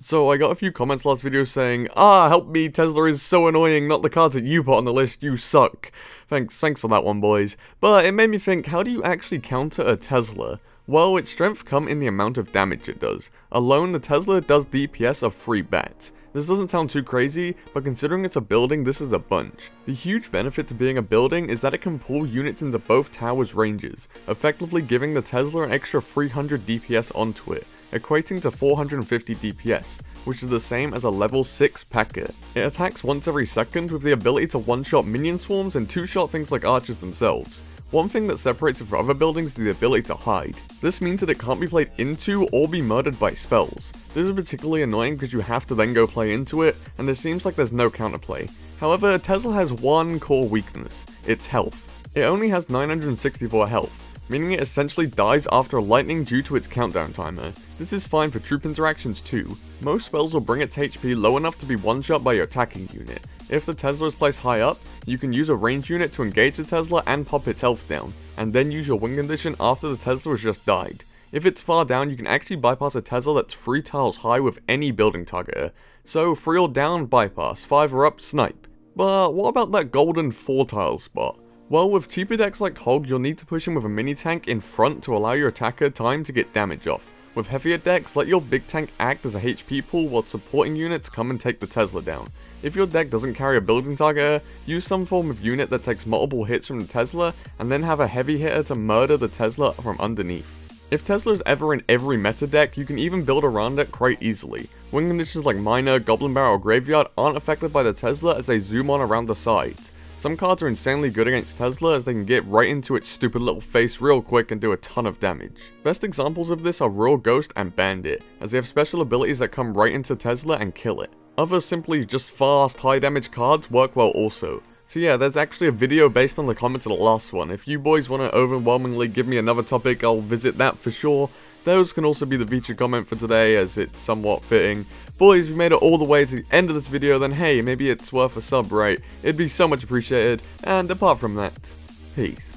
So I got a few comments last video saying, Ah, help me, Tesla is so annoying, not the cards that you put on the list, you suck. Thanks, thanks for that one, boys. But it made me think, how do you actually counter a Tesla? Well, its strength come in the amount of damage it does. Alone, the Tesla does DPS of 3 bats. This doesn't sound too crazy, but considering it's a building, this is a bunch. The huge benefit to being a building is that it can pull units into both towers' ranges, effectively giving the Tesla an extra 300 DPS onto it equating to 450 DPS, which is the same as a level 6 P.E.K.K.A. It attacks once every second with the ability to one-shot minion swarms and two-shot things like archers themselves. One thing that separates it from other buildings is the ability to hide. This means that it can't be played into or be murdered by spells. This is particularly annoying because you have to then go play into it, and it seems like there's no counterplay. However, Tesla has one core weakness, its health. It only has 964 health, meaning it essentially dies after lightning due to its countdown timer. This is fine for troop interactions too. Most spells will bring its HP low enough to be one-shot by your attacking unit. If the Tesla is placed high up, you can use a range unit to engage the Tesla and pop its health down, and then use your win condition after the Tesla has just died. If it's far down, you can actually bypass a Tesla that's 3 tiles high with any building targeter. So 3 or down, bypass, 5 or up, snipe. But what about that golden 4 tile spot? Well, with cheaper decks like Hog, you'll need to push him with a mini tank in front to allow your attacker time to get damage off. With heavier decks, let your big tank act as a HP pool while supporting units come and take the Tesla down. If your deck doesn't carry a building target, use some form of unit that takes multiple hits from the Tesla, and then have a heavy hitter to murder the Tesla from underneath. If Tesla is ever in every meta deck, you can even build around it quite easily. Win conditions like Miner, Goblin Barrel, Graveyard aren't affected by the Tesla as they zoom on around the sides. Some cards are insanely good against Tesla as they can get right into its stupid little face real quick and do a ton of damage. Best examples of this are Royal Ghost and Bandit, as they have special abilities that come right into Tesla and kill it. Other simply just fast, high damage cards work well also. So yeah, there's actually a video based on the comments of the last one. If you boys want to overwhelmingly give me another topic, I'll visit that for sure. Those can also be the featured comment for today as it's somewhat fitting. Boys, if you made it all the way to the end of this video, then hey, maybe it's worth a sub, right? It'd be so much appreciated, and apart from that, peace.